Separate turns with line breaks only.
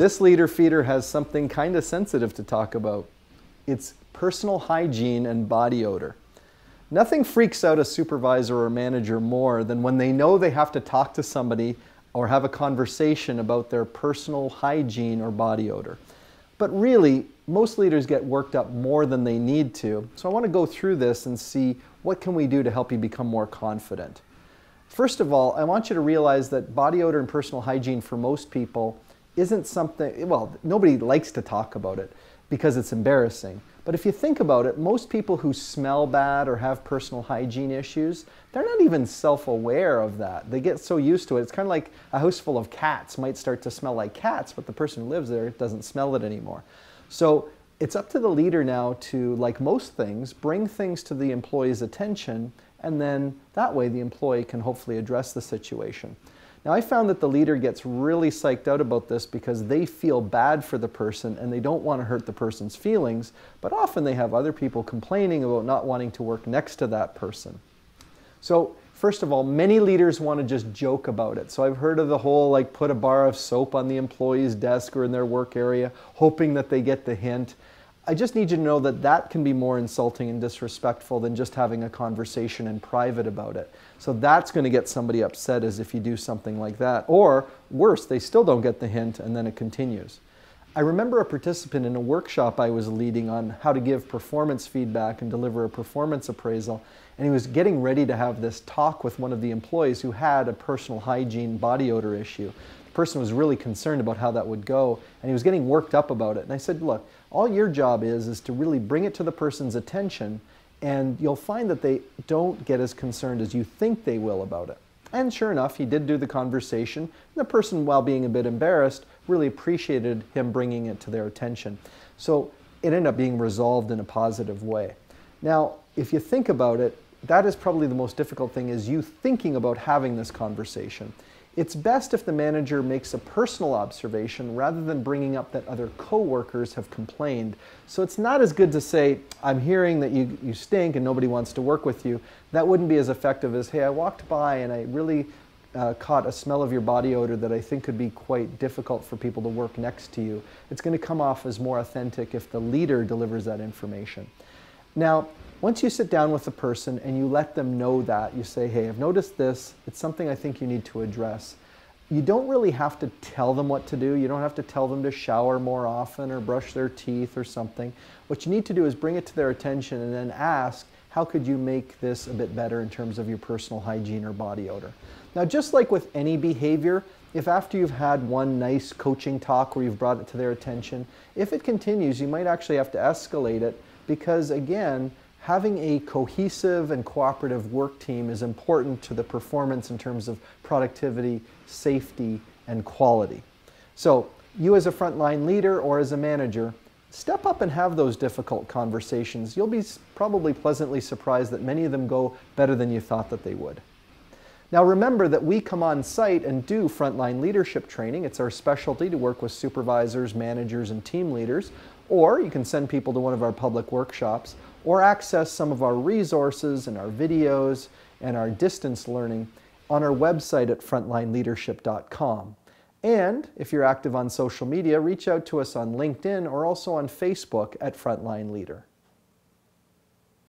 This leader feeder has something kind of sensitive to talk about. It's personal hygiene and body odor. Nothing freaks out a supervisor or manager more than when they know they have to talk to somebody or have a conversation about their personal hygiene or body odor. But really, most leaders get worked up more than they need to. So I want to go through this and see what can we do to help you become more confident. First of all, I want you to realize that body odor and personal hygiene for most people isn't something, well, nobody likes to talk about it because it's embarrassing. But if you think about it, most people who smell bad or have personal hygiene issues, they're not even self aware of that. They get so used to it. It's kind of like a house full of cats might start to smell like cats, but the person who lives there doesn't smell it anymore. So it's up to the leader now to, like most things, bring things to the employee's attention, and then that way the employee can hopefully address the situation. Now, I found that the leader gets really psyched out about this because they feel bad for the person and they don't want to hurt the person's feelings, but often they have other people complaining about not wanting to work next to that person. So, first of all, many leaders want to just joke about it. So, I've heard of the whole like put a bar of soap on the employee's desk or in their work area, hoping that they get the hint. I just need you to know that that can be more insulting and disrespectful than just having a conversation in private about it. So that's going to get somebody upset as if you do something like that. Or worse, they still don't get the hint and then it continues. I remember a participant in a workshop I was leading on how to give performance feedback and deliver a performance appraisal. And he was getting ready to have this talk with one of the employees who had a personal hygiene body odor issue person was really concerned about how that would go and he was getting worked up about it. And I said, look, all your job is is to really bring it to the person's attention and you'll find that they don't get as concerned as you think they will about it. And sure enough, he did do the conversation. And the person, while being a bit embarrassed, really appreciated him bringing it to their attention. So it ended up being resolved in a positive way. Now, if you think about it, that is probably the most difficult thing is you thinking about having this conversation. It's best if the manager makes a personal observation rather than bringing up that other coworkers have complained. So it's not as good to say, I'm hearing that you, you stink and nobody wants to work with you. That wouldn't be as effective as, hey, I walked by and I really uh, caught a smell of your body odor that I think could be quite difficult for people to work next to you. It's going to come off as more authentic if the leader delivers that information. Now, once you sit down with a person and you let them know that, you say, hey, I've noticed this, it's something I think you need to address. You don't really have to tell them what to do. You don't have to tell them to shower more often or brush their teeth or something. What you need to do is bring it to their attention and then ask, how could you make this a bit better in terms of your personal hygiene or body odor? Now, just like with any behavior, if after you've had one nice coaching talk where you've brought it to their attention, if it continues, you might actually have to escalate it because, again, having a cohesive and cooperative work team is important to the performance in terms of productivity, safety, and quality. So you as a frontline leader or as a manager, step up and have those difficult conversations. You'll be probably pleasantly surprised that many of them go better than you thought that they would. Now remember that we come on site and do frontline leadership training. It's our specialty to work with supervisors, managers, and team leaders. Or you can send people to one of our public workshops or access some of our resources and our videos and our distance learning on our website at frontlineleadership.com. And if you're active on social media, reach out to us on LinkedIn or also on Facebook at Frontline Leader.